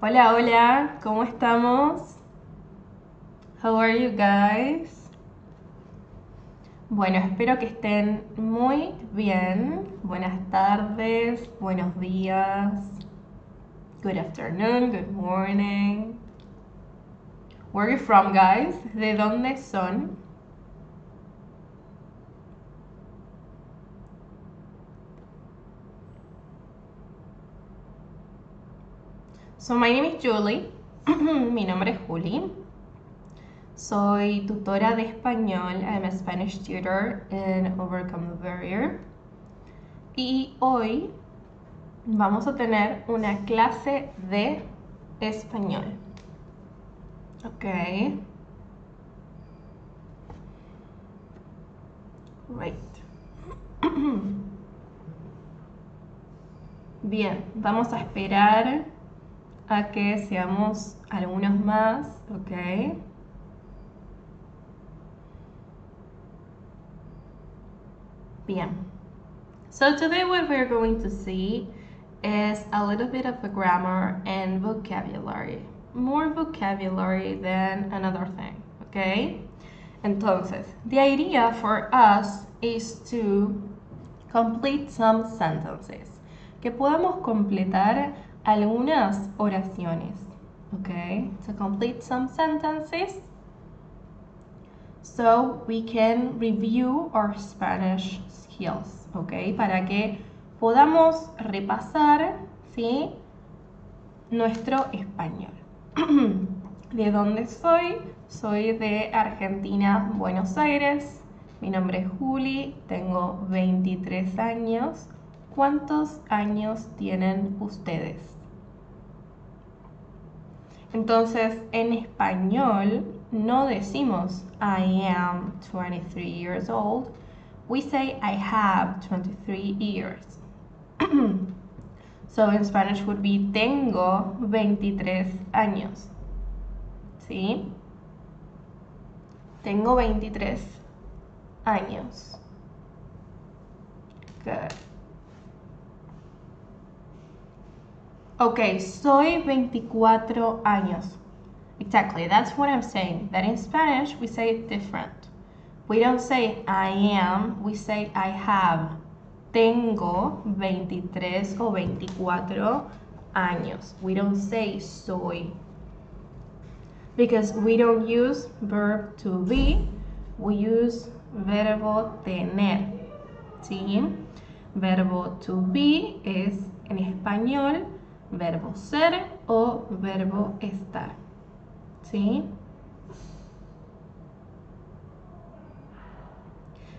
Hola, hola, ¿cómo estamos? How are you guys? Bueno, espero que estén muy bien. Buenas tardes, buenos días. Good afternoon, good morning. Where are you from, guys? ¿De dónde son? So my name is Julie. Mi nombre es Julie. Soy tutora de español. I'm a Spanish tutor in Overcome the Barrier. Y hoy vamos a tener una clase de español. Ok. Right. Bien, vamos a esperar a que seamos algunos más, ok. Bien. So today what we're going to see is a little bit of a grammar and vocabulary. More vocabulary than another thing, okay? Entonces, the idea for us is to complete some sentences. Que podamos completar algunas oraciones. Okay, to complete some sentences so we can review our Spanish skills. Okay, para que podamos repasar ¿sí? nuestro español. ¿De dónde soy? Soy de Argentina, Buenos Aires. Mi nombre es Juli, tengo 23 años. ¿Cuántos años tienen ustedes? Entonces, en español no decimos I am 23 years old. We say I have 23 years. so in Spanish would be tengo 23 años. ¿Sí? Tengo 23 años. Good. Ok, soy 24 años. Exactly, that's what I'm saying. That in Spanish we say it different. We don't say I am, we say I have. Tengo 23 o 24 años. We don't say soy. Because we don't use verb to be, we use verbo tener. ¿Sí? Verbo to be es en español verbo ser o verbo estar. ¿Sí?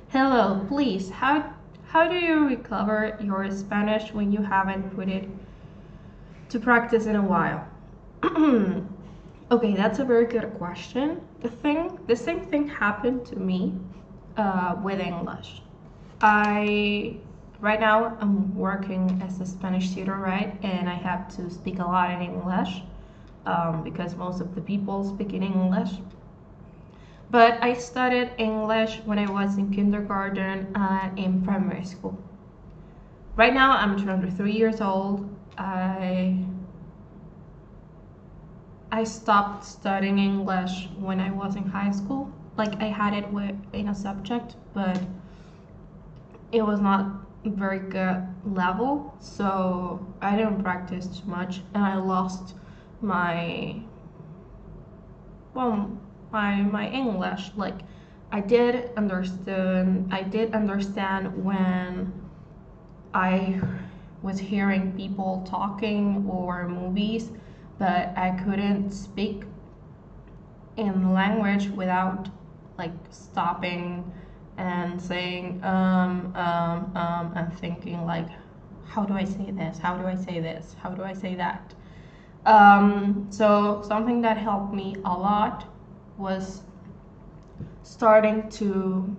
Hello, please. How how do you recover your Spanish when you haven't put it to practice in a while? okay, that's a very good question. The thing, the same thing happened to me uh, with English. I right now I'm working as a Spanish tutor, right? And I have to speak a lot in English um, because most of the people speak in English. But I studied English when I was in kindergarten and in primary school. Right now I'm 23 years old. I I stopped studying English when I was in high school. Like I had it in a subject, but it was not very good level, so I didn't practice too much, and I lost my well my my English. Like I did understand I did understand when I was hearing people talking or movies, but I couldn't speak in language without like stopping and saying um, um, um, and thinking like, how do I say this? How do I say this? How do I say that? Um, so something that helped me a lot was starting to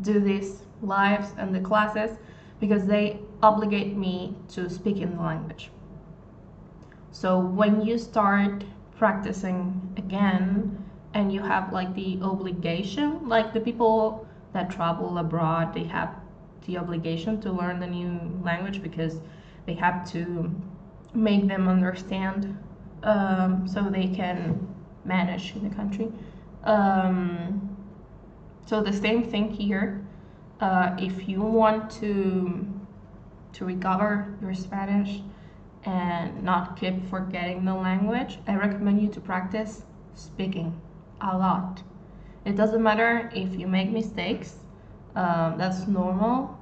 do these lives and the classes because they obligate me to speak in the language. So when you start practicing again, and you have like the obligation like the people that travel abroad they have the obligation to learn the new language because they have to make them understand um, so they can manage in the country. Um, so the same thing here. Uh, if you want to to recover your Spanish and not keep forgetting the language, I recommend you to practice speaking a lot. It doesn't matter if you make mistakes, um, that's normal.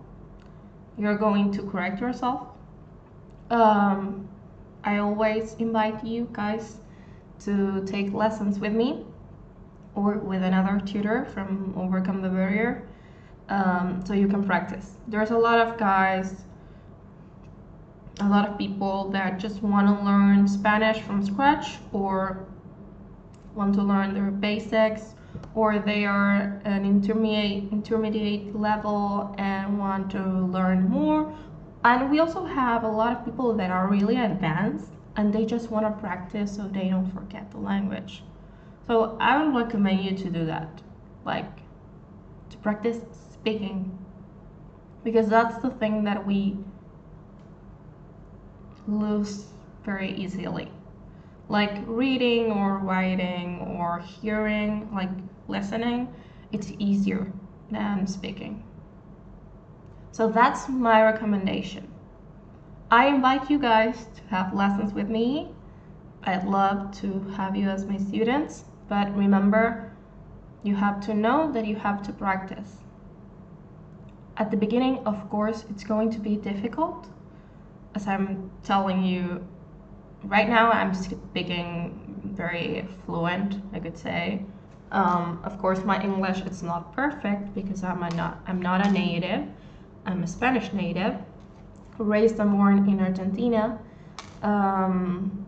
You're going to correct yourself. Um, I always invite you guys to take lessons with me or with another tutor from Overcome the Barrier um, so you can practice. There's a lot of guys, a lot of people that just want to learn Spanish from scratch or want to learn their basics or they are an intermediate intermediate level and want to learn more. And we also have a lot of people that are really advanced and they just want to practice so they don't forget the language. So i would recommend you to do that like to practice speaking. Because that's the thing that we lose very easily like reading or writing or hearing, like listening, it's easier than speaking. So that's my recommendation. I invite you guys to have lessons with me. I'd love to have you as my students, but remember, you have to know that you have to practice. At the beginning, of course, it's going to be difficult. As I'm telling you right now I'm speaking very fluent, I could say. Um, of course, my English is not perfect because I'm not I'm not a native. I'm a Spanish native, raised and born in Argentina. Um,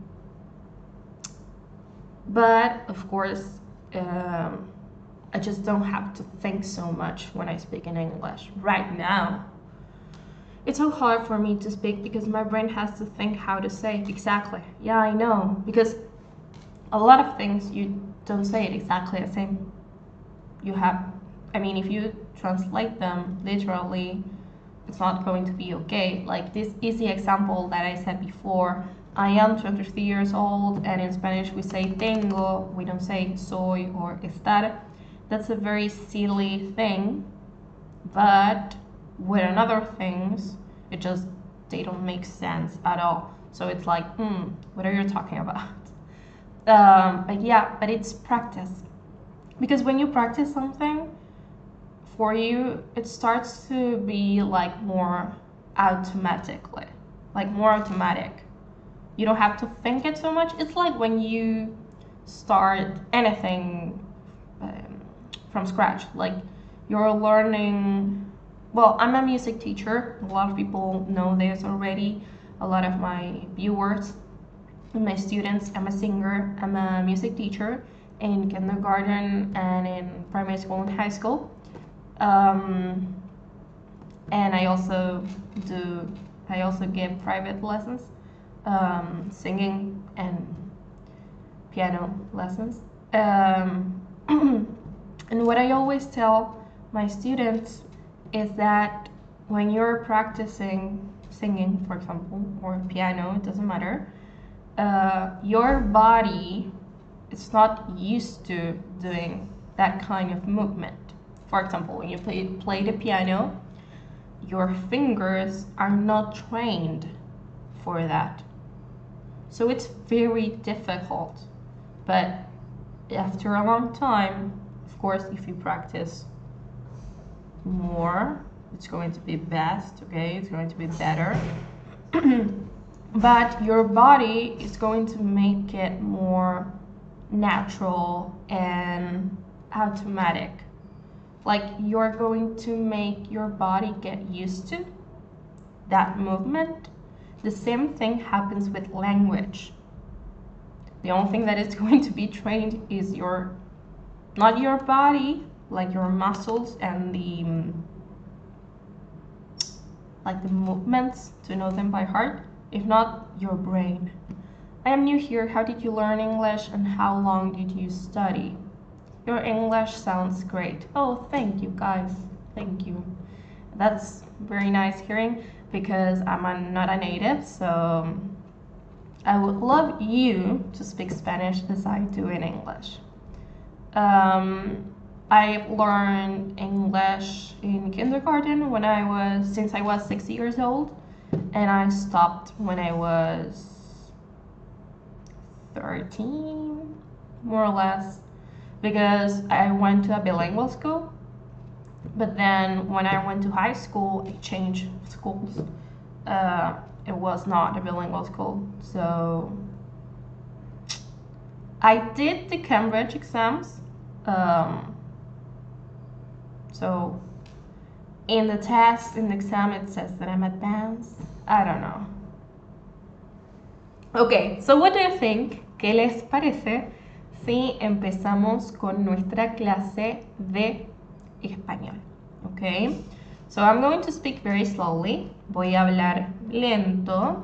but of course, um, I just don't have to think so much when I speak in English right now it's so hard for me to speak because my brain has to think how to say exactly. Yeah, I know. Because a lot of things you don't say it exactly the same. You have, I mean, if you translate them literally, it's not going to be okay. Like this easy example that I said before. I am 23 years old, and in Spanish we say tengo, we don't say soy or estar. That's a very silly thing, but with another things, it just they don't make sense at all. So it's like, hmm, what are you talking about? Um, but yeah, but it's practice. Because when you practice something, for you, it starts to be like more automatically, like more automatic. You don't have to think it so much. It's like when you start anything um, from scratch, like you're learning well, I'm a music teacher. A lot of people know this already. A lot of my viewers my students. I'm a singer. I'm a music teacher in kindergarten and in primary school and high school. Um, and I also do. I also give private lessons, um, singing and piano lessons. Um, and what I always tell my students is that when you're practicing singing, for example, or piano, it doesn't matter, uh, your body is not used to doing that kind of movement. For example, when you play, play the piano, your fingers are not trained for that. So it's very difficult. But after a long time, of course, if you practice more. It's going to be best okay? It's going to be better. But your body is going to make it more natural and automatic. Like you're going to make your body get used to that movement. The same thing happens with language. The only thing that is going to be trained is your not your body like your muscles and the like the movements to know them by heart if not your brain. I am new here. How did you learn english and how long did you study? Your english sounds great. Oh thank you guys. Thank you. That's very nice hearing because i'm a, not a native so I would love you to speak Spanish as I do in English. Um, I learned English in kindergarten when I was since I was six years old, and I stopped when I was 13, more or less, because I went to a bilingual school. But then when I went to high school, I changed schools. Uh, it was not a bilingual school, so I did the Cambridge exams. Um, so in the test, in the exam, it says that I'm advanced. I don't know. Okay, so what do you think? ¿Qué les parece si empezamos con nuestra clase de español? Okay, so I'm going to speak very slowly. Voy a hablar lento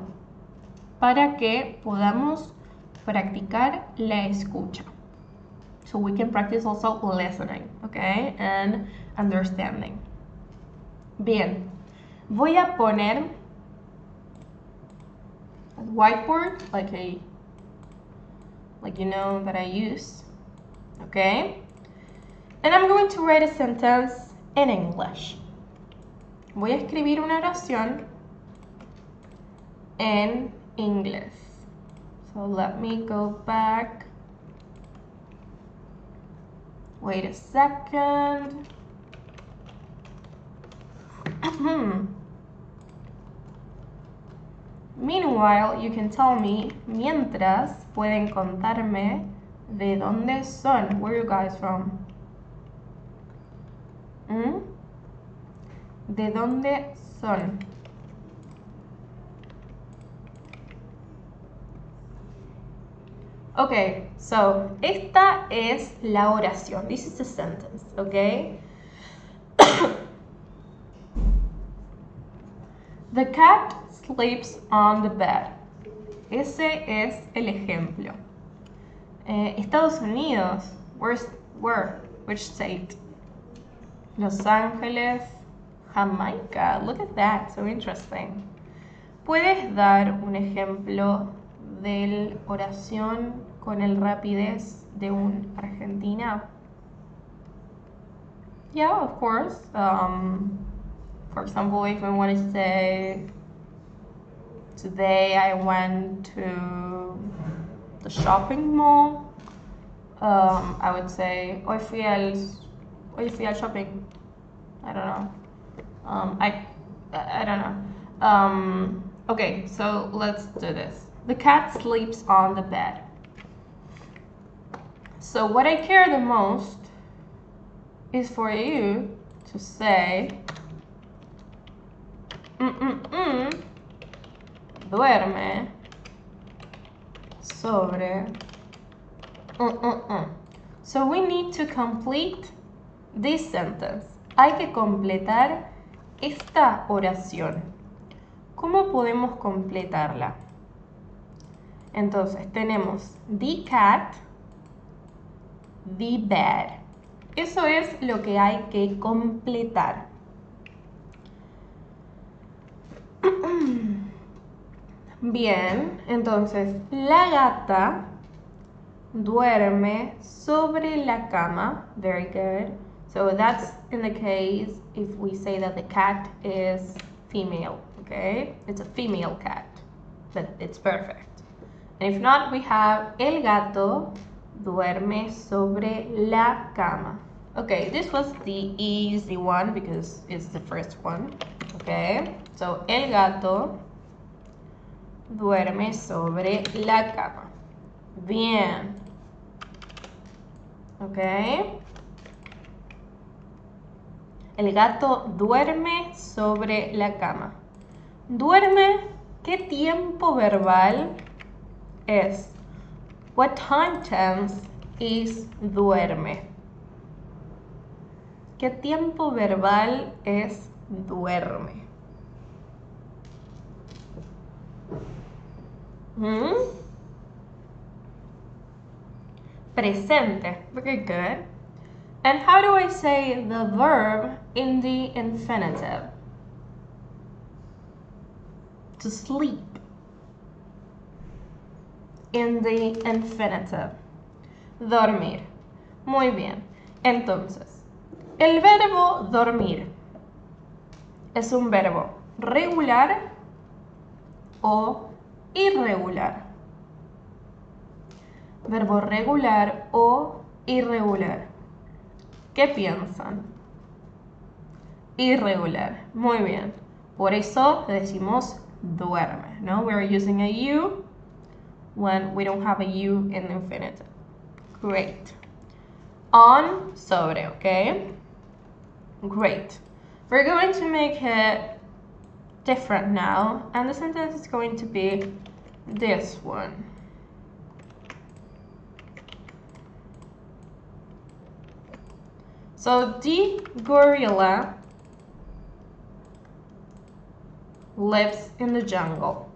para que podamos practicar la escucha. So we can practice also listening, okay, and understanding. Bien, voy a poner a whiteboard, like a, like you know that I use, okay? And I'm going to write a sentence in English. Voy a escribir una oración en inglés. So let me go back. Wait a second. Meanwhile, you can tell me, mientras pueden contarme de dónde son. Where you guys from? ¿De dónde son? Okay, so esta es la oración. This is the sentence, okay? The cat sleeps on the bed. Ese es el ejemplo. Eh, Estados Unidos, where's, where? Which state? Los Ángeles, Jamaica. Look at that, so interesting. ¿Puedes dar un ejemplo de oración con el rapidez de un Argentina? Yeah, of course. Um, for example, if I want to say, today I went to the shopping mall, um, I would say, hoy fui al, hoy fui al shopping. I don't know. Um, I, I don't know. Um, okay, so let's do this. The cat sleeps on the bed. So what I care the most is for you to say mm, mm, mm, duerme sobre. So we need to complete this sentence. Hay que completar esta oración. ¿Cómo podemos completarla? Entonces tenemos the cat, the bed. Eso es lo que hay que completar. Bien, entonces la gata duerme sobre la cama. Very good. So that's in the case if we say that the cat is female, okay? It's a female cat, but it's perfect. And if not, we have el gato duerme sobre la cama. Okay, this was the easy one because it's the first one. Okay, so el gato duerme sobre la cama. Bien. Okay. El gato duerme sobre la cama. Duerme, ¿qué tiempo verbal es? What time tense is duerme? ¿Qué tiempo verbal es duerme? ¿Mm? Presente. Very good. And how do I say the verb in the infinitive? To sleep. in the infinitive. Dormir. Muy bien. Entonces, el verbo dormir es un verbo regular o irregular. Verbo regular o irregular. ¿Qué piensan? Irregular. Muy bien. Por eso decimos duerme. No, we're using a U when we don't have a U in the infinitive. Great. On, sobre, okay? Great. We're going to make it different now, and the sentence is going to be this one. So the gorilla lives in the jungle.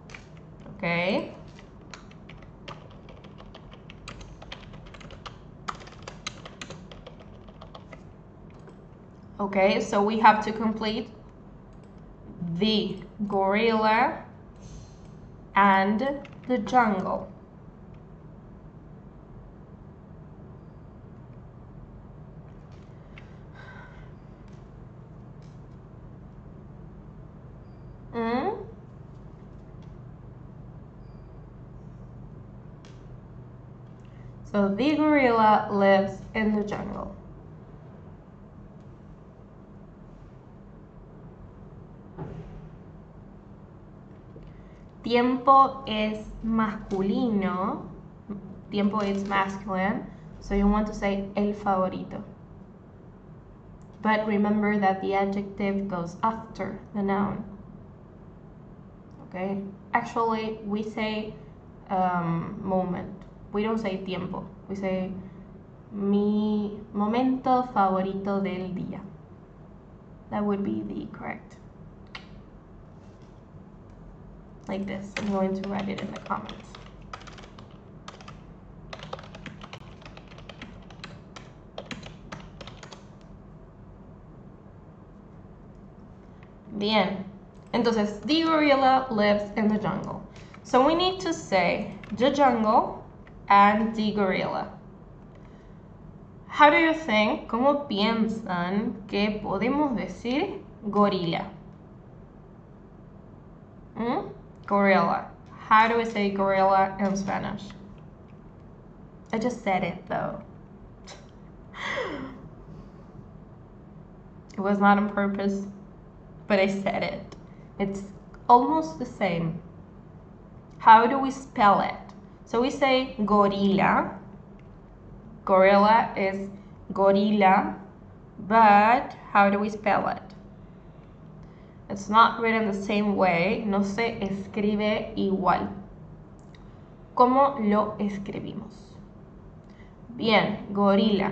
Okay? Okay, so we have to complete the gorilla and the jungle. Mm? So the gorilla lives in the jungle. Tiempo es masculino. Tiempo is masculine. So you want to say el favorito. But remember that the adjective goes after the noun. Okay? Actually, we say um, moment. We don't say tiempo. We say mi momento favorito del día. That would be the correct. Like this. I'm going to write it in the comments. Bien. Entonces, the gorilla lives in the jungle. So we need to say the jungle and the gorilla. How do you think? ¿Cómo piensan que podemos decir gorila? ¿Mm? Gorilla. How do we say gorilla in Spanish? I just said it though. it was not on purpose, but I said it. It's almost the same. How do we spell it? So we say gorilla. Gorilla is gorilla, but how do we spell it? It's not written the same way, no se escribe igual. ¿Cómo lo escribimos? Bien, gorila,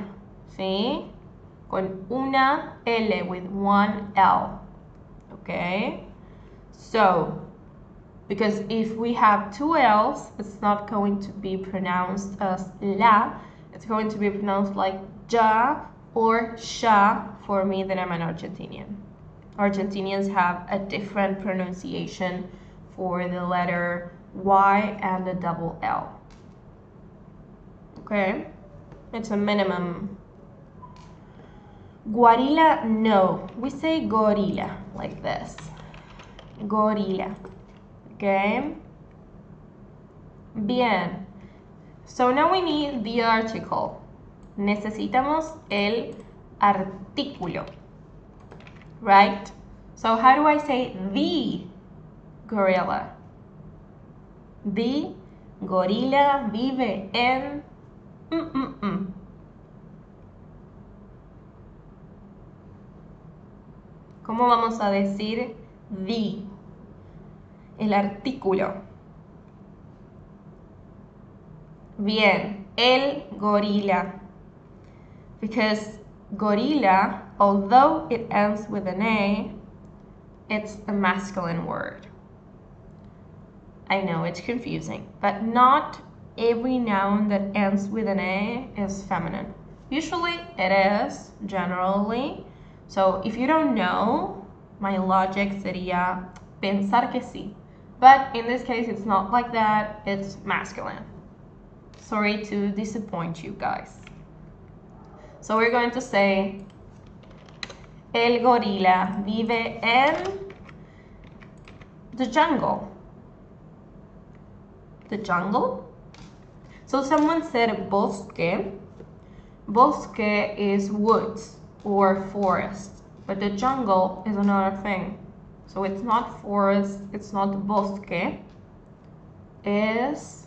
¿sí? Con una L, with one L, okay? So, because if we have two L's, it's not going to be pronounced as la, it's going to be pronounced like ja or sha for me that I'm an Argentinian. Argentinians have a different pronunciation for the letter Y and the double L. Okay? It's a minimum. Guarila, no. We say gorila like this. Gorila. Okay? Bien. So now we need the article. Necesitamos el artículo right? So how do I say the gorilla? The gorila vive en mm, mm, mm. ¿Cómo vamos a decir the? El artículo. Bien, el gorila. Because gorilla although it ends with an A, it's a masculine word. I know it's confusing, but not every noun that ends with an A is feminine. Usually it is, generally. So if you don't know, my logic sería pensar que sí. But in this case, it's not like that, it's masculine. Sorry to disappoint you guys. So we're going to say El gorila vive en the jungle. The jungle? So someone said bosque. Bosque is woods or forest, but the jungle is another thing. So it's not forest, it's not bosque. Is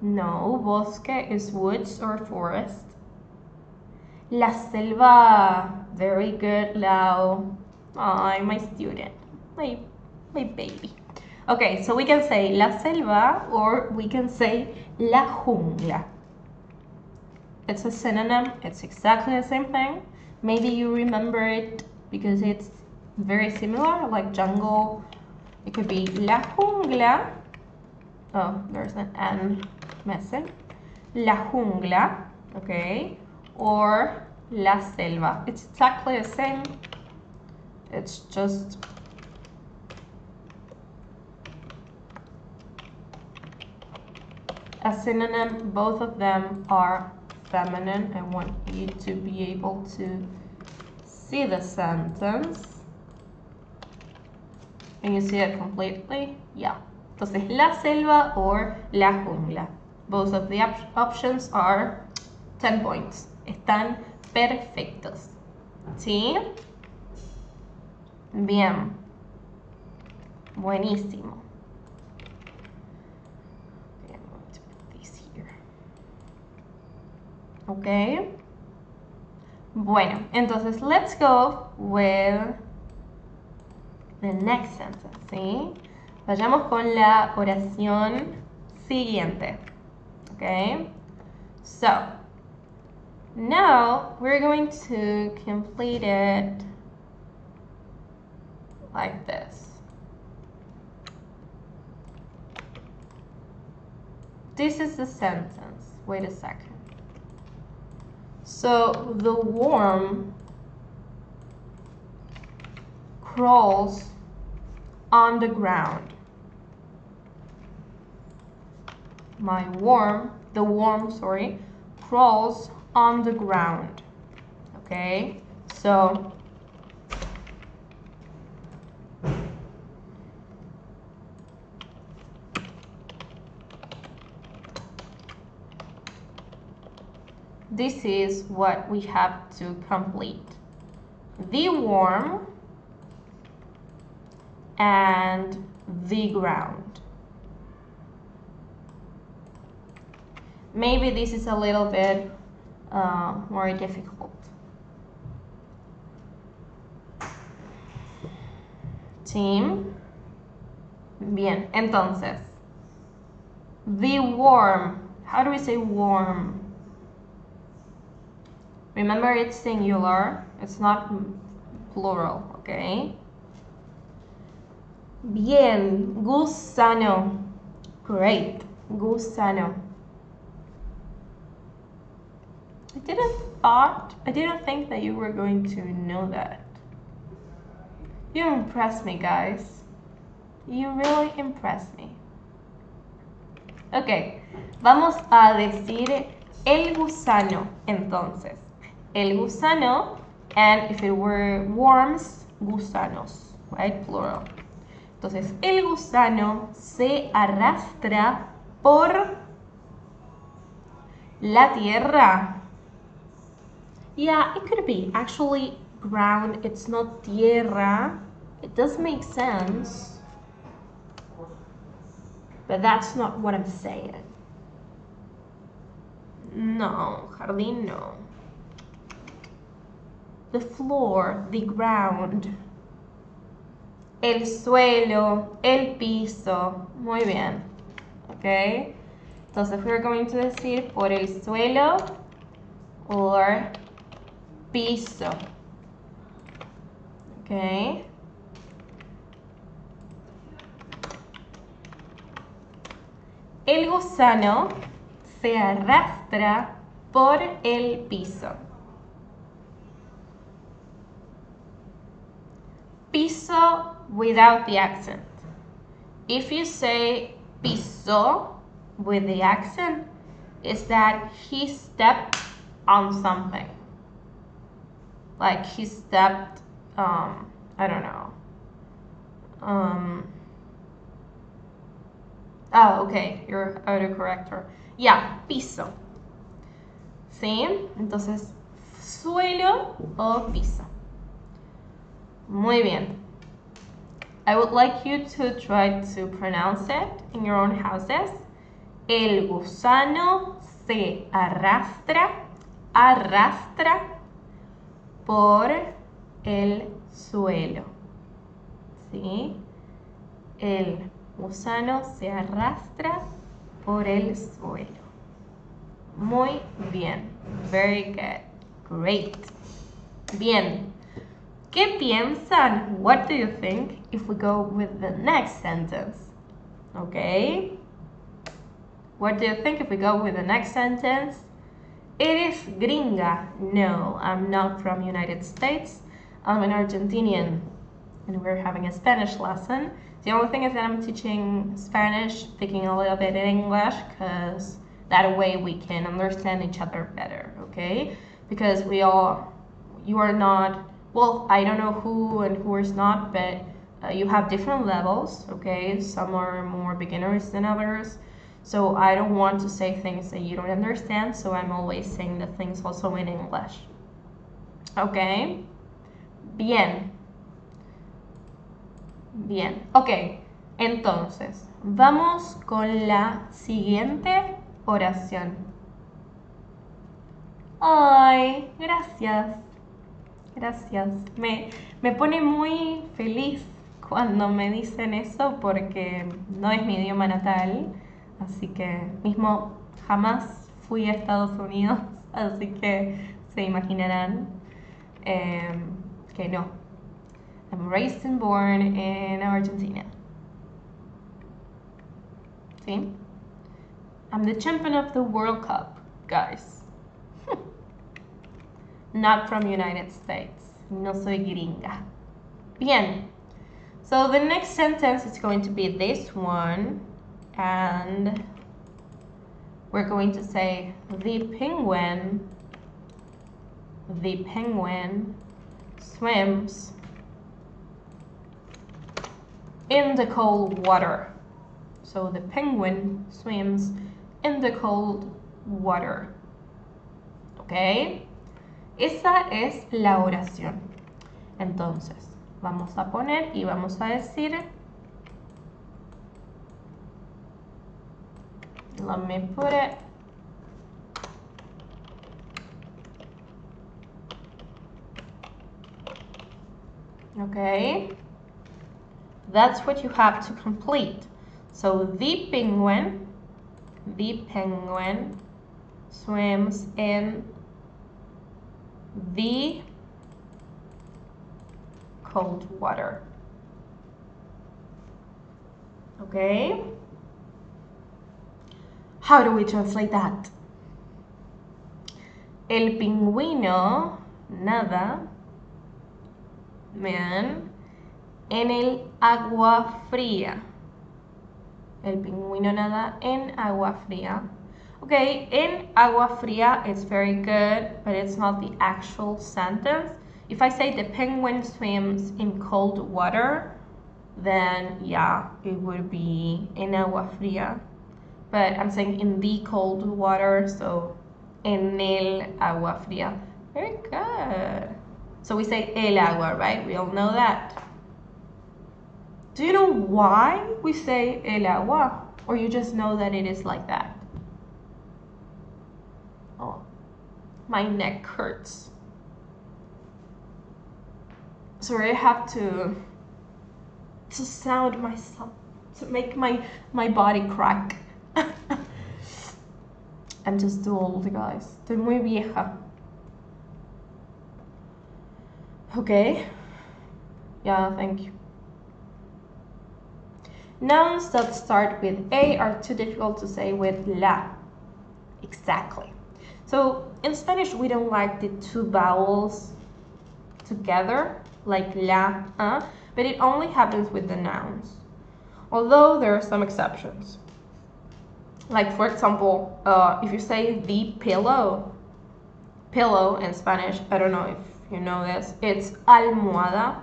no, bosque is woods or forest. La selva, very good, Lau. Oh, my student, my, my baby. Okay, so we can say la selva or we can say la jungla. It's a synonym, it's exactly the same thing. Maybe you remember it because it's very similar, like jungle. It could be la jungla. Oh, there's an N missing. La jungla, okay? Or la selva. It's exactly the same. It's just a synonym. Both of them are feminine. I want you to be able to see the sentence. Can you see it completely? Yeah. Entonces, la selva or la jungla. Both of the op options are 10 points. Están perfectos. ¿Sí? Bien. Buenísimo. Okay. Bueno, entonces let's go with the next sentence, ¿sí? Vayamos con la oración siguiente. Okay? So, now we're going to complete it like this. This is the sentence. Wait a second. So the worm crawls on the ground. My worm, the worm, sorry, crawls on the ground. Okay, so this is what we have to complete. The worm and the ground. Maybe this is a little bit uh, more difficult. Team. Bien, entonces. The worm. How do we say worm? Remember it's singular, it's not plural, okay? Bien, gusano. Great, gusano. I didn't thought, I didn't think that you were going to know that. You impress me, guys. You really impress me. Ok, vamos a decir el gusano entonces. el gusano, and if it were worms, gusanos, right? Plural. Entonces, el gusano se arrastra por la tierra. Yeah, it could be. Actually, ground, it's not tierra. It does make sense. But that's not what I'm saying. No, jardín no the floor, the ground. El suelo, el piso. Muy bien. Okay? Entonces, if we're going to decir por el suelo or piso. ¿Ok? El gusano se arrastra por el piso. piso without the accent. If you say pisó with the accent is that he stepped on something. Like he stepped, um, I don't know. Um, oh, okay, you're autocorrector. Yeah, piso. ¿Sí? Entonces, suelo o piso. Muy bien. I would like you to try to pronounce it in your own houses. El gusano se arrastra, arrastra por el suelo. ¿Sí? El gusano se arrastra por el suelo. Muy bien. Very good. Great. Bien. ¿Qué piensan? What do you think if we go with the next sentence? Okay. What do you think if we go with the next sentence? Eres gringa. No, I'm not from United States. I'm an Argentinian and we're having a Spanish lesson. The only thing is that I'm teaching Spanish, speaking a little bit in English because that way we can understand each other better, okay? Because we all, you are not, well, I don't know who and who is not, but uh, you have different levels, okay? Some are more beginners than others. So I don't want to say things that you don't understand, so I'm always saying the things also in English. Okay? Bien. Bien. Ok. Entonces, vamos con la siguiente oración. Ay, gracias. Gracias. Me, me pone muy feliz cuando me dicen eso porque no es mi idioma natal. Así que mismo jamás fui a Estados Unidos, así que se imaginarán eh, que no. I'm raised and born in Argentina. ¿Sí? I'm the champion of the World Cup, guys. Not from United States. No soy gringa. Bien. So the next sentence is going to be this one. And we're going to say the penguin, the penguin swims in the cold water. So the penguin swims in the cold water. ok Esa es la oración. Entonces, vamos a poner y vamos a decir, let me put it, okay? That's what you have to complete. So the penguin, the penguin swims in the cold water. Okay? How do we translate that? El pingüino nada, vean, en el agua fría. El pingüino nada en agua fría. Okay, in agua fría is very good, but it's not the actual sentence. If I say the penguin swims in cold water, then yeah, it would be in agua fría. But I'm saying in the cold water, so en el agua fría. Very good. So we say el agua, right? We all know that. Do you know why we say el agua? Or you just know that it is like that? Oh, my neck hurts. Sorry, I have to to sound myself to make my my body crack. I'm just too old, guys. Estoy muy vieja. Okay. Yeah, thank you. Nouns that start with A are too difficult to say with la. Exactly. So in Spanish, we don't like the two vowels together, like la, uh, but it only happens with the nouns. Although there are some exceptions. Like for example, uh, if you say the pillow, pillow in Spanish, I don't know if you know this, it's almohada.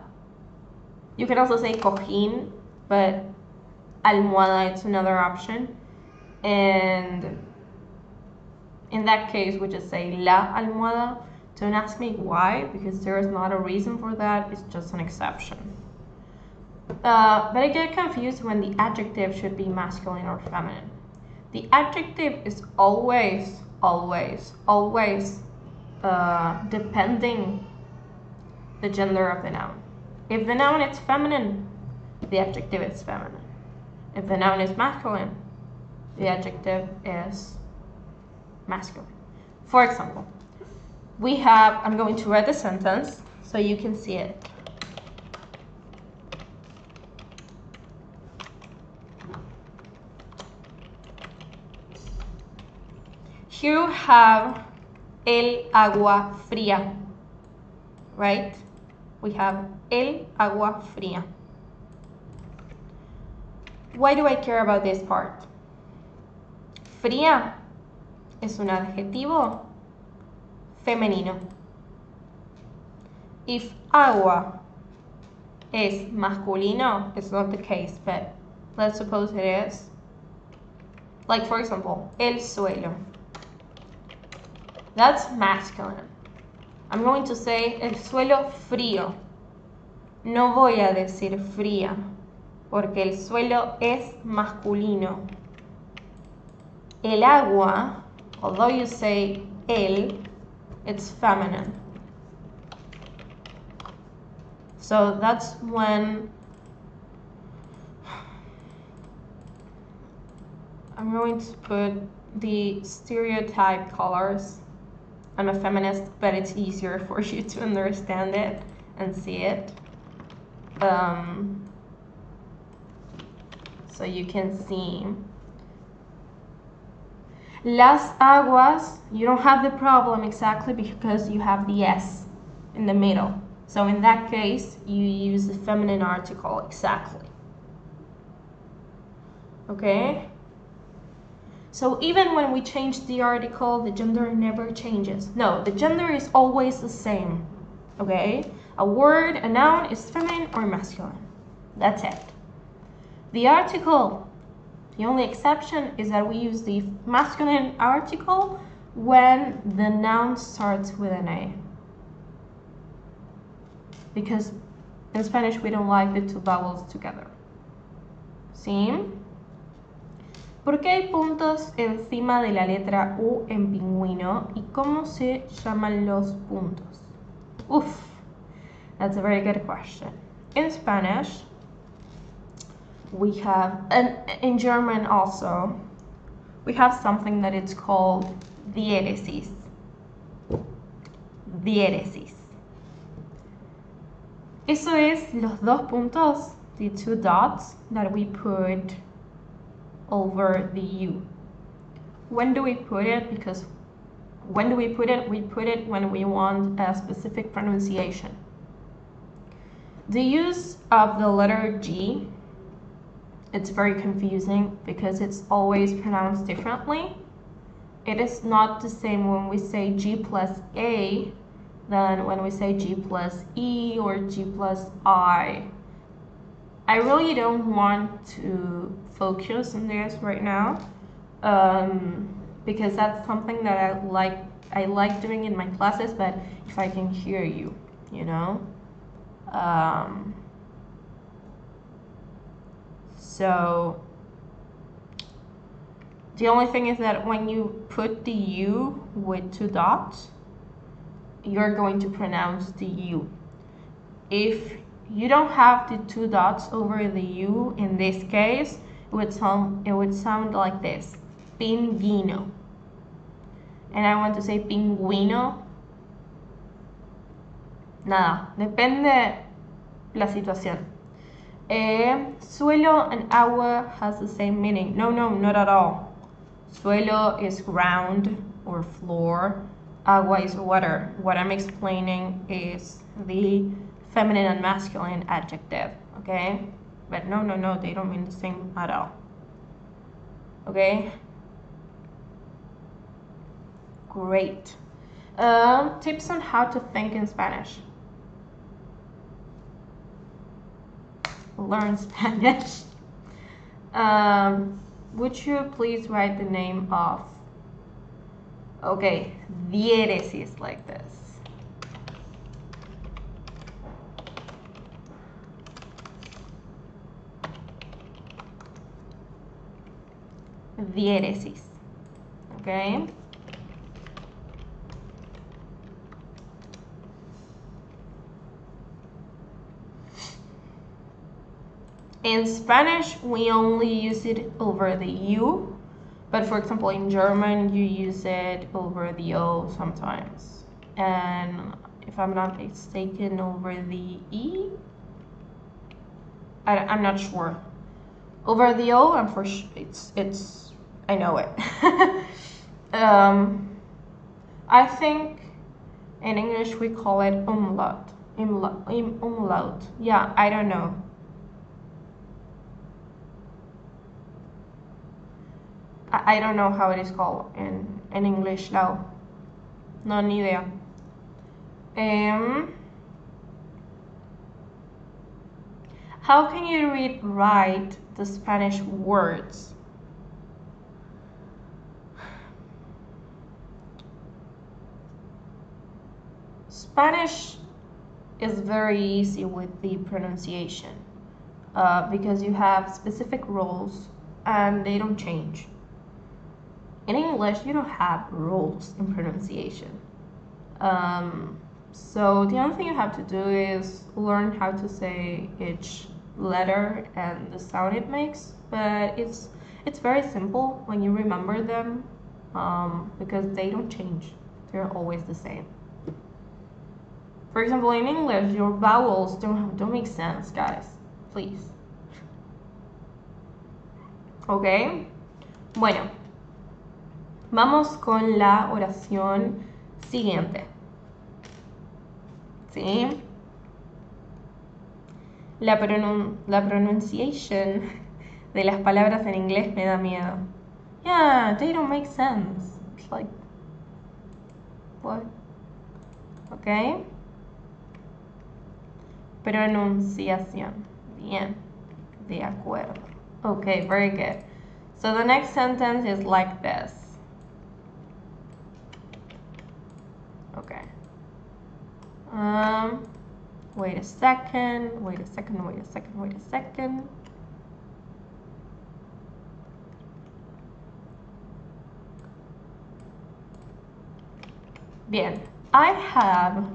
You can also say cojín, but almohada it's another option. And in that case, we just say la almohada. Don't ask me why, because there is not a reason for that, it's just an exception. Uh, but I get confused when the adjective should be masculine or feminine. The adjective is always, always, always uh, depending the gender of the noun. If the noun is feminine, the adjective is feminine. If the noun is masculine, the adjective is masculine. For example, we have, I'm going to write the sentence so you can see it. You have el agua fría, right? We have el agua fría. Why do I care about this part? Fría es un adjetivo femenino. If agua is masculino, it's not the case, but let's suppose it is. Like for example, el suelo. That's masculine. I'm going to say el suelo frío. No voy a decir fría, porque el suelo es masculino. El agua, although you say el, it's feminine. So that's when I'm going to put the stereotype colors I'm a feminist, but it's easier for you to understand it and see it. Um, so you can see. Las aguas, you don't have the problem exactly because you have the S in the middle. So in that case, you use the feminine article exactly. Okay? So even when we change the article, the gender never changes. No, the gender is always the same. Okay? A word, a noun is feminine or masculine. That's it. The article, the only exception is that we use the masculine article when the noun starts with an A. Because in Spanish we don't like the two vowels together. See? ¿Por qué hay puntos encima de la letra U en pingüino y cómo se llaman los puntos? Uf, that's a very good question. In Spanish, we have, and in German also, we have something that it's called diéresis. Diéresis. Eso es los dos puntos, the two dots that we put over the U. When do we put it? Because when do we put it? We put it when we want a specific pronunciation. The use of the letter G, it's very confusing because it's always pronounced differently. It is not the same when we say G plus A than when we say G plus E or G plus I. I really don't want to focus on this right now um, because that's something that I like I like doing in my classes but if I can hear you you know? Um, so the only thing is that when you put the U with two dots you're going to pronounce the U. If you don't have the two dots over the U in this case would sound, it would sound like this, pinguino. And I want to say pingüino. Nada, depende la situación. Eh, suelo and agua has the same meaning. No, no, not at all. Suelo is ground or floor. Agua is water. What I'm explaining is the feminine and masculine adjective, okay? But no, no, no, they don't mean the same at all. Okay? Great. Um, tips on how to think in Spanish. Learn Spanish. Um, would you please write the name of? Okay, diéresis like this. Diéresis. Okay. In Spanish, we only use it over the U, but for example, in German, you use it over the O sometimes. And if I'm not mistaken, over the E? I, I'm not sure. Over the O, I'm for sure, it's, it's, I know it. um, I think in English we call it umlaut. Umlaut. umlaut. Yeah, I don't know. I, don't know how it is called in, in English now. No, ni idea. Um, how can you read write the Spanish words? Spanish is very easy with the pronunciation uh, because you have specific rules and they don't change in English, you don't have rules in pronunciation. Um, so the only thing you have to do is learn how to say each letter and the sound it makes. But it's it's very simple when you remember them um, because they don't change. They're always the same. For example, in English, your vowels don't don't make sense, guys. Please. Okay. Bueno. Vamos con la oración siguiente. ¿Sí? La, la pronunciation de las palabras en inglés me da miedo. Yeah, they don't make sense. It's like, what? Okay. Pronunciación. Bien. De acuerdo. Okay, very good. So the next sentence is like this. Okay. Um, wait a second, wait a second, wait a second, wait a second. Bien, I have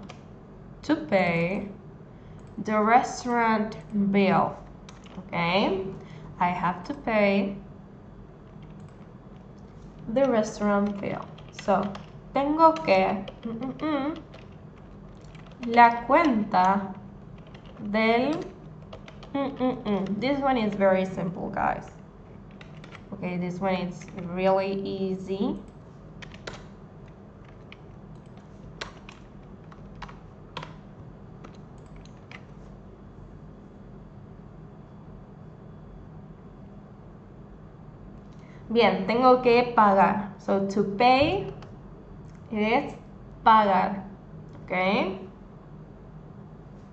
to pay the restaurant bill. Okay, I have to pay the restaurant bill. So tengo que mm, mm, mm, la cuenta del this one is very simple guys okay this one is really easy Bien, tengo que pagar. So to pay es pagar. Okay?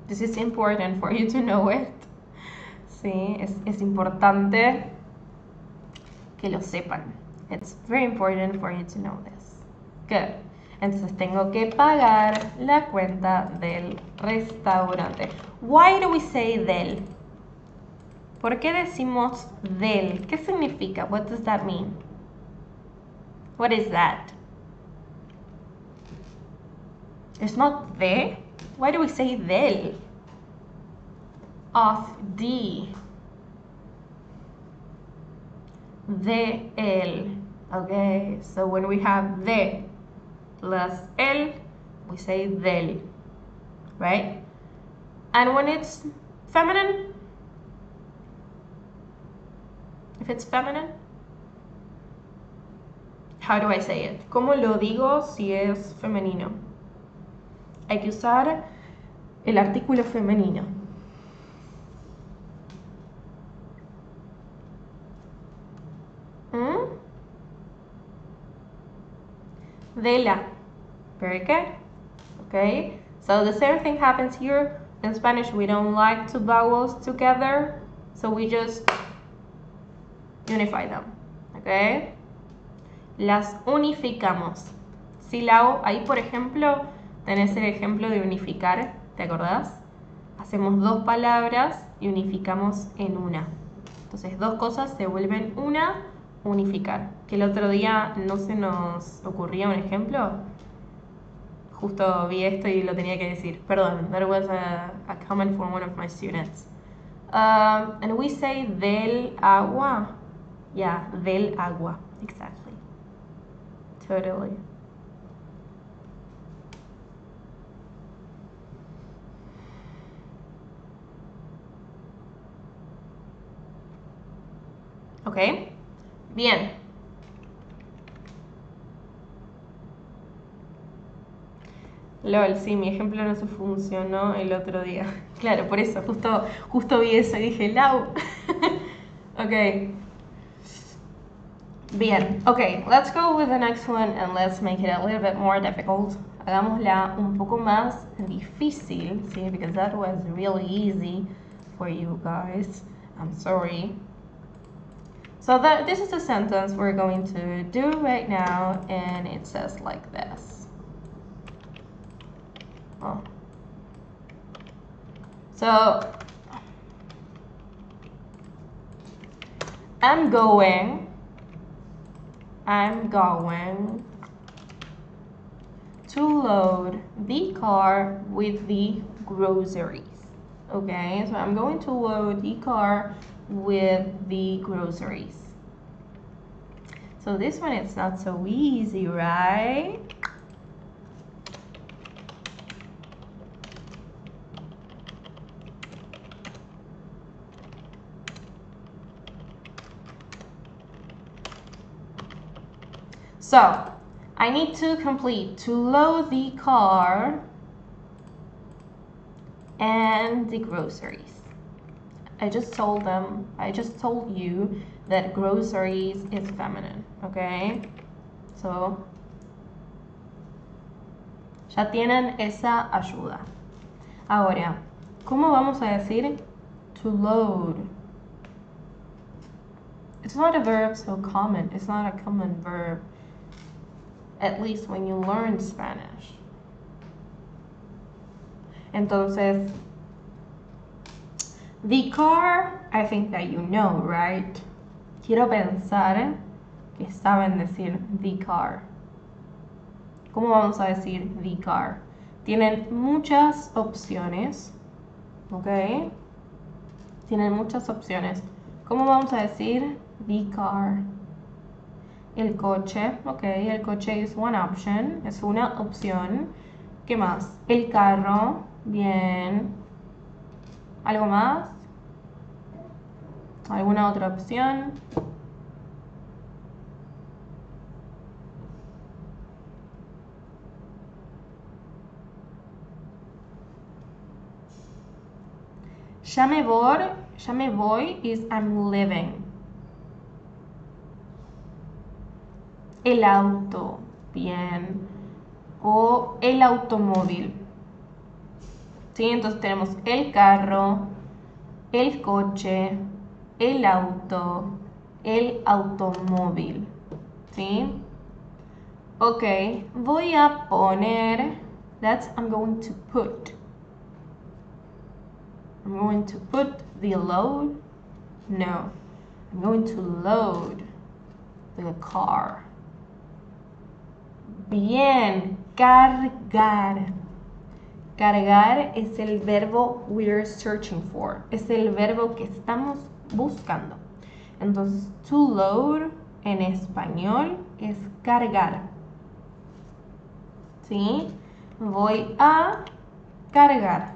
This is important for you to know it. Sí, es, es importante que lo sepan. It's very important for you to know this. Good. Entonces tengo que pagar la cuenta del restaurante. Why do we say del? ¿Por qué decimos del? ¿Qué significa? What does that mean? What is that? It's not de. Why do we say del? Of the. De el. Okay, so when we have de plus el, we say del. Right? And when it's feminine, if it's feminine, how do I say it? ¿Cómo lo digo si es femenino? hay que usar el artículo femenino. ¿Mm? de la. Very good. Okay, so the same thing happens here. In Spanish, we don't like two vowels together, so we just unify them. Okay, las unificamos. Si la ahí por ejemplo, tenés el ejemplo de unificar, ¿te acordás? Hacemos dos palabras y unificamos en una. Entonces, dos cosas se vuelven una, unificar. Que el otro día no se nos ocurría un ejemplo. Justo vi esto y lo tenía que decir. Perdón, that was a, comment from one of my students. Um, and we say del agua. Yeah, del agua. Exactly. Totally. ¿Ok? Bien. LOL, sí, mi ejemplo no se funcionó el otro día. Claro, por eso, justo, justo vi eso y dije, Lau. ok. Bien, ok, let's go with the next one and let's make it a little bit more difficult. Hagámosla un poco más difícil, ¿sí? Because that was really easy for you guys. I'm sorry. So that, this is a sentence we're going to do right now, and it says like this. Oh. So, I'm going, I'm going to load the car with the groceries. Okay, so I'm going to load the car with the groceries. So this one it's not so easy, right? So, I need to complete to load the car and the groceries. I just told them, I just told you that groceries is feminine, okay? So, ya tienen esa ayuda. Ahora, ¿cómo vamos a decir to load? It's not a verb so common. It's not a common verb. At least when you learn Spanish. Entonces, The car, I think that you know, right? Quiero pensar que saben decir the car. ¿Cómo vamos a decir the car? Tienen muchas opciones, ¿ok? Tienen muchas opciones. ¿Cómo vamos a decir the car? El coche, ok, el coche es one option, es una opción. ¿Qué más? El carro, bien. ¿Algo más? ¿Alguna otra opción? Ya me voy, ya me voy is I'm living. El auto, bien. O el automóvil. ¿sí? Entonces tenemos el carro, el coche, el auto, el automóvil, ¿sí? Ok, voy a poner, that's I'm going to put. I'm going to put the load, no, I'm going to load the car. Bien, cargar. Cargar es el verbo we're searching for. Es el verbo que estamos buscando. Entonces, to load en español es cargar. ¿Sí? Voy a cargar.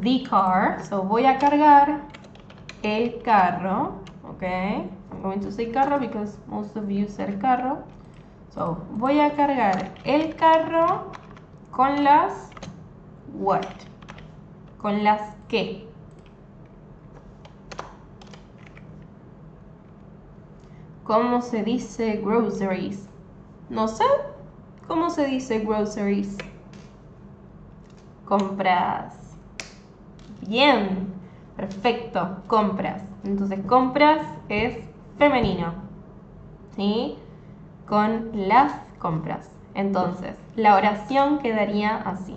The car. So voy a cargar el carro. Okay. I'm going to say carro because most of you said carro. So, voy a cargar el carro con las what. Con las que. ¿Cómo se dice groceries? No sé. ¿Cómo se dice groceries? Compras. Bien. Perfecto. Compras. Entonces, compras es femenino. ¿Sí? Con las compras. Entonces, la oración quedaría así.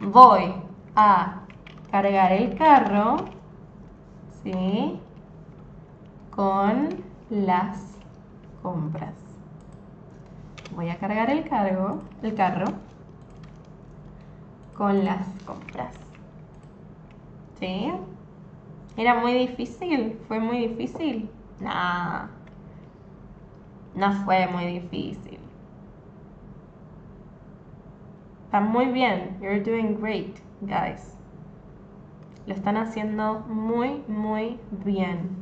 Voy a cargar el carro, ¿sí? Con las compras. Voy a cargar el cargo, el carro con las compras. ¿Sí? Era muy difícil, fue muy difícil. Nah. No fue muy difícil. Está muy bien. You're doing great, guys. Lo están haciendo muy, muy bien.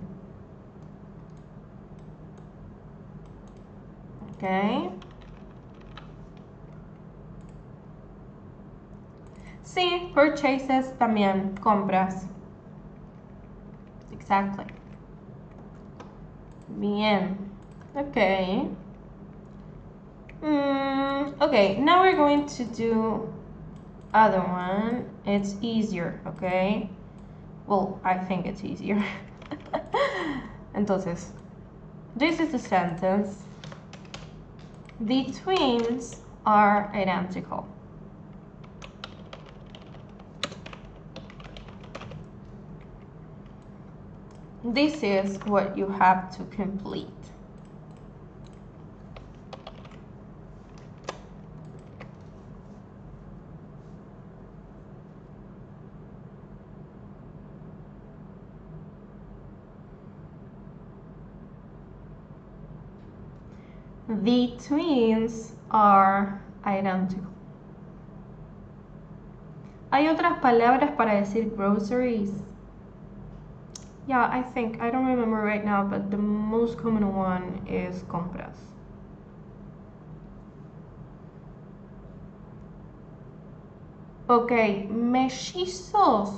Ok. Sí, purchases también, compras. Exactly. Bien. Okay. Mm, okay, now we're going to do other one. It's easier, okay? Well, I think it's easier. Entonces, this is the sentence. The twins are identical. This is what you have to complete. The twins are identical. ¿Hay otras palabras para decir groceries? Yeah, I think, I don't remember right now, but the most common one is compras. Okay, mellizos.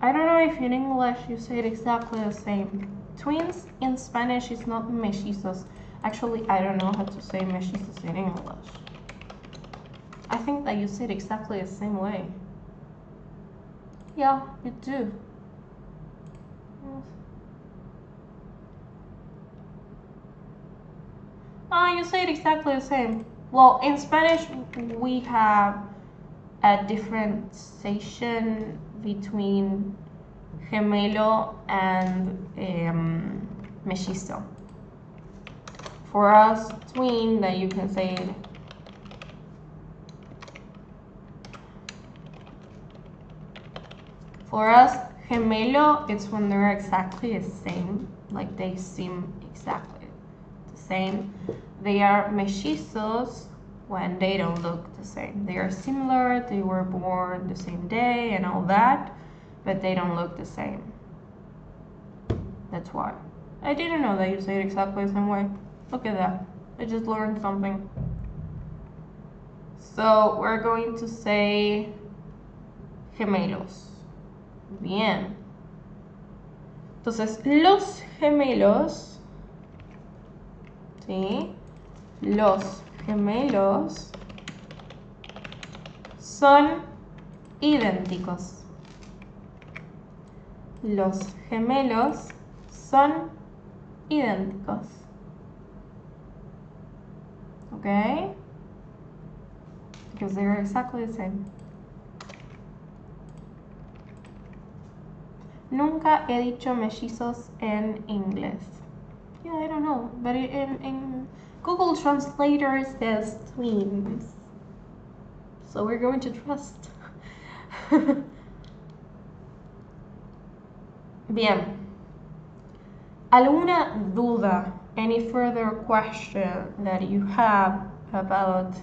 I don't know if in English you say it exactly the same. Twins in Spanish is not mellizos. Actually, I don't know how to say mellizos in English. I think that you say it exactly the same way. Yeah, you do. Ah, you say it exactly the same. Well, in Spanish, we have a differentiation between gemelo and um. For us, twin, that you can say For us, gemelo, it's when they're exactly the same, like they seem exactly the same. They are mellizos when they don't look the same. They are similar, they were born the same day and all that, but they don't look the same. That's why. I didn't know that you say it exactly the same way. Look at that. I just learned something. So we're going to say gemelos. Bien. Entonces, los gemelos, ¿sí? Los gemelos son idénticos. Los gemelos son idénticos. Okay? Because they're exactly the same. Nunca he dicho mellizos en inglés. Yeah, I don't know, but in, in Google Translator says twins. So we're going to trust. Bien. ¿Alguna duda? Any further question that you have about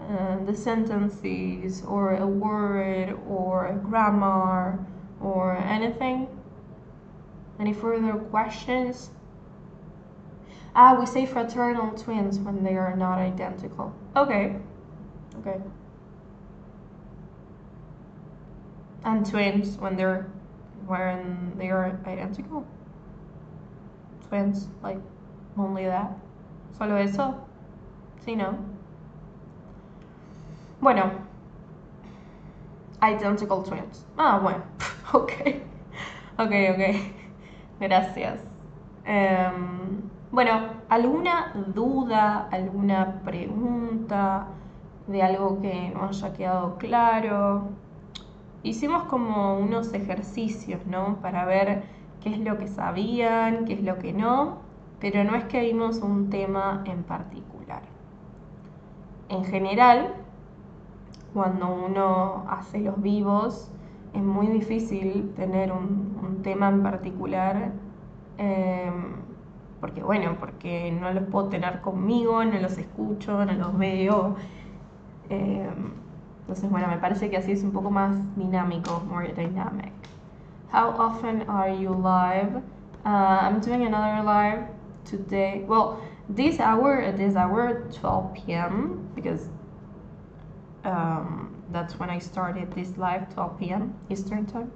uh, the sentences or a word or a grammar or anything? Any further questions? Ah, we say fraternal twins when they are not identical. Okay. Okay. And twins when they're when they are identical. twins, like only that. Solo eso. Sí, no. Bueno. Identical twins. Ah, bueno. ok. Ok, ok. Gracias. Em, bueno, ¿alguna duda, alguna pregunta de algo que no haya quedado claro? Hicimos como unos ejercicios, ¿no? Para ver qué es lo que sabían, qué es lo que no, pero no es que vimos un tema en particular. En general, cuando uno hace los vivos, es muy difícil tener un, tema en particular. Em, porque bueno, porque no los puedo tener conmigo, no los escucho, no los veo. Eh, entonces bueno, me parece que así es un poco más dinámico, more dynamic. How often are you live? Uh, I'm doing another live today. Well, this hour at this hour, 12 p.m. because um, that's when I started this live, 12 p.m. Eastern time.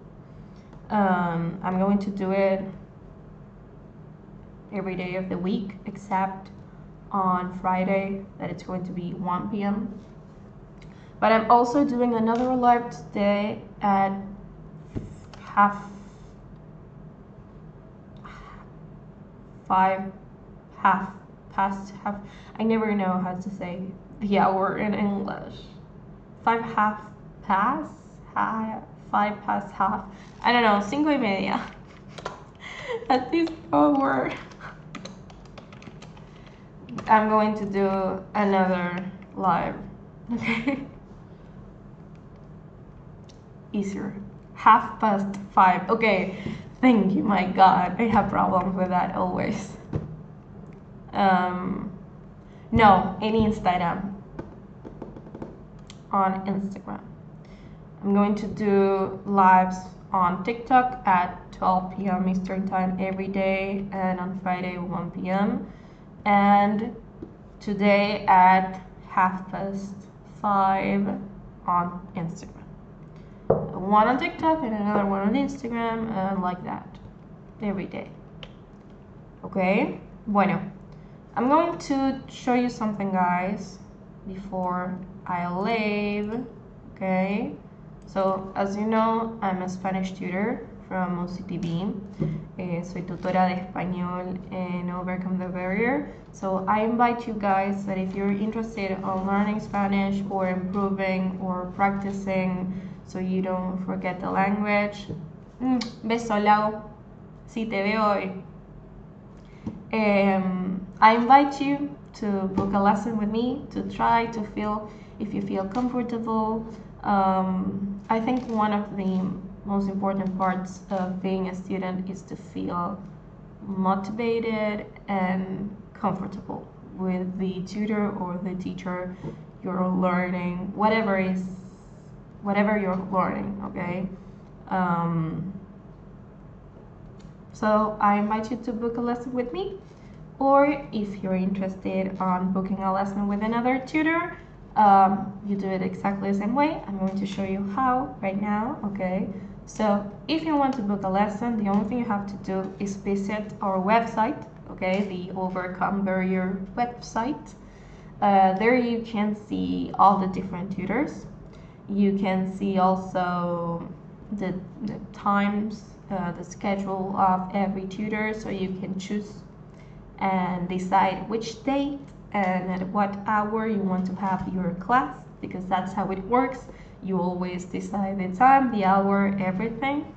Um, I'm going to do it every day of the week except on Friday that it's going to be 1 p.m. But I'm also doing another live today at half five half past half I never know how to say the hour in English. Five half past half five past half. I don't know, cinco y media. At this hour. I'm going to do another live. Okay. Easier. Half past five. Okay. Thank you. My God, I have problems with that always. Um, no, in Instagram. On Instagram. I'm going to do lives on TikTok at 12 p.m. Eastern Time every day and on Friday 1 p.m and today at half past five on Instagram. One on TikTok and another one on Instagram, and like that every day. Okay, bueno, I'm going to show you something, guys, before I leave. Okay, so as you know, I'm a Spanish tutor from OCTB. Eh, soy tutora de español en Overcome the Barrier. So I invite you guys that if you're interested on learning Spanish or improving or practicing so you don't forget the language. Mm, beso. Si te veo hoy. Um, I invite you to book a lesson with me to try to feel if you feel comfortable. Um, I think one of the most important parts of being a student is to feel motivated and comfortable with the tutor or the teacher you're learning whatever is whatever you're learning okay um, so i invite you to book a lesson with me or if you're interested on booking a lesson with another tutor um, you do it exactly the same way i'm going to show you how right now okay so if you want to book a lesson, the only thing you have to do is visit our website, okay, the Overcome Barrier website. Uh, there you can see all the different tutors. You can see also the, the times, uh, the schedule of every tutor, so you can choose and decide which date and at what hour you want to have your class because that's how it works you always decide the time, the hour, everything,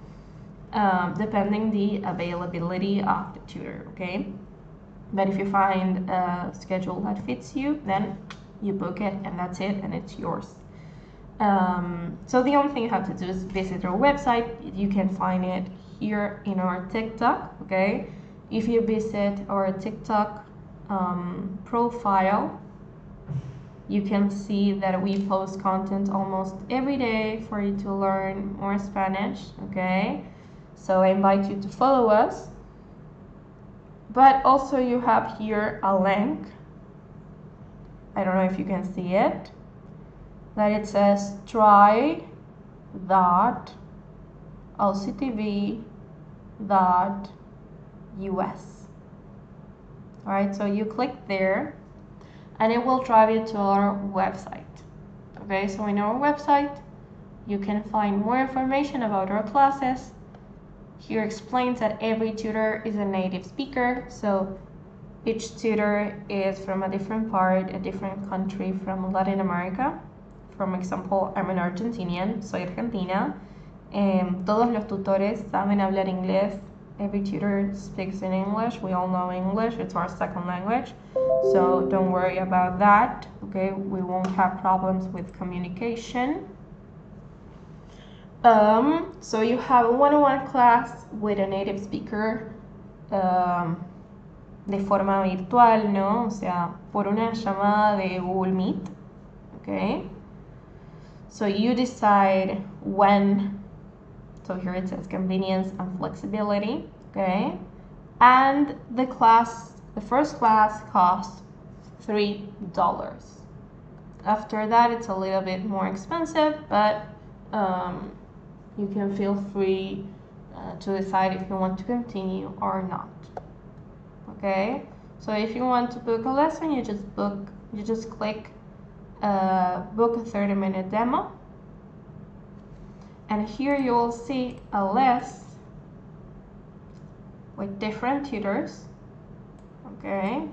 um, depending the availability of the tutor, okay? But if you find a schedule that fits you, then you book it and that's it and it's yours. Um, so the only thing you have to do is visit our website. You can find it here in our TikTok, okay? If you visit our TikTok um, profile, you can see that we post content almost every day for you to learn more Spanish, okay? So I invite you to follow us. But also you have here a link. I don't know if you can see it. That it says try dot octb dot us All right, so you click there and it will drive you to our website. Okay, so in our website, you can find more information about our classes. Here explains that every tutor is a native speaker, so each tutor is from a different part, a different country from Latin America. For example, I'm an Argentinian, soy argentina. Um, todos los tutores saben hablar inglés. Every tutor speaks in English. We all know English, it's our second language. So don't worry about that, okay? We won't have problems with communication. Um, so you have a one-on-one class with a native speaker um, de forma virtual, ¿no? O sea, por una llamada de Google Meet, okay? So you decide when, so here it says convenience and flexibility, okay? And the class, the first class costs $3. After that, it's a little bit more expensive, but um, you can feel free uh, to decide if you want to continue or not. Okay, so if you want to book a lesson, you just book, you just click uh, book a 30 minute demo and here you'll see a list with different tutors. Okay.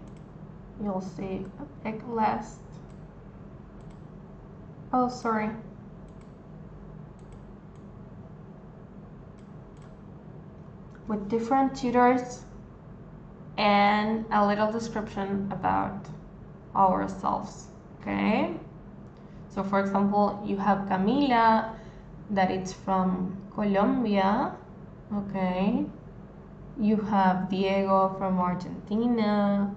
You'll see a big list. Oh sorry. With different tutors and a little description about ourselves. Okay. So for example you have Camila that it's from Colombia okay? You have Diego from Argentina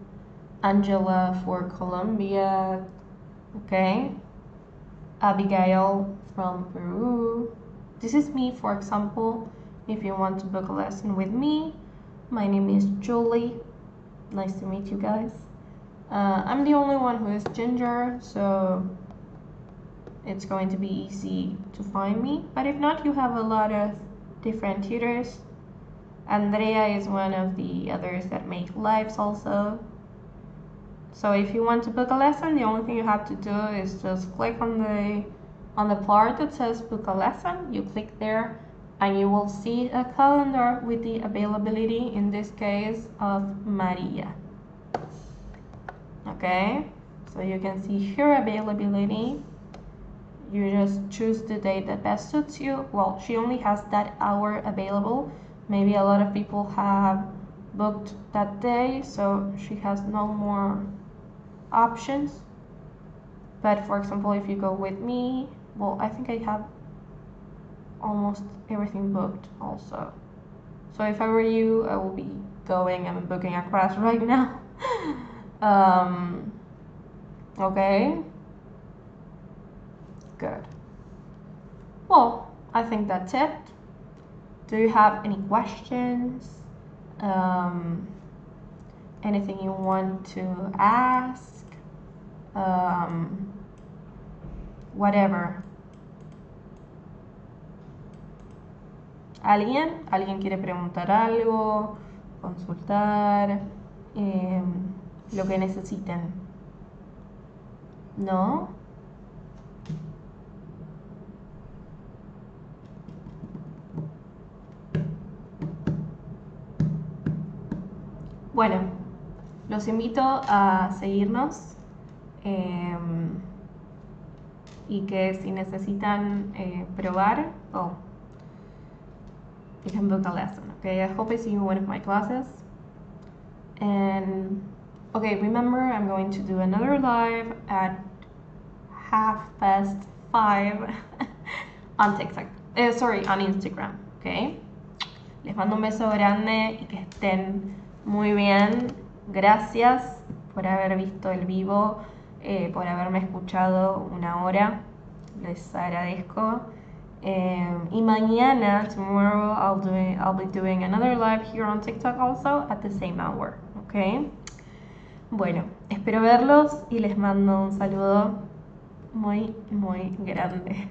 Angela for Colombia okay? Abigail from Peru. This is me for example if you want to book a lesson with me. My name is Julie. Nice to meet you guys. Uh, I'm the only one who is ginger, so it's going to be easy to find me. But if not, you have a lot of different tutors. Andrea is one of the others that make lives also. So if you want to book a lesson, the only thing you have to do is just click on the on the part that says book a lesson. You click there and you will see a calendar with the availability, in this case, of Maria okay so you can see here availability you just choose the date that best suits you. Well she only has that hour available. Maybe a lot of people have booked that day so she has no more options. But for example if you go with me well I think I have almost everything booked also. So if I were you I will be going and booking a class right now. Um, okay. Good. Well, I think that's it. Do you have any questions? Um, anything you want to ask? Um, whatever. ¿Alguien? ¿Alguien quiere preguntar algo? ¿Consultar? Eh, lo que necesiten. ¿No? Bueno, los invito a seguirnos em, y que si necesitan eh, probar, oh, you can book a lesson. Okay, I hope I see you in one of my classes. And Okay, remember I'm going to do another live at half past five on TikTok. Eh, sorry, on Instagram, okay? Les mando un beso grande y que estén muy bien. Gracias por haber visto el vivo, eh, por haberme escuchado una hora. Les agradezco. Eh, y mañana, tomorrow, I'll, I'll be doing another live here on TikTok also at the same hour, okay? Bueno, espero verlos y les mando un saludo muy, muy grande.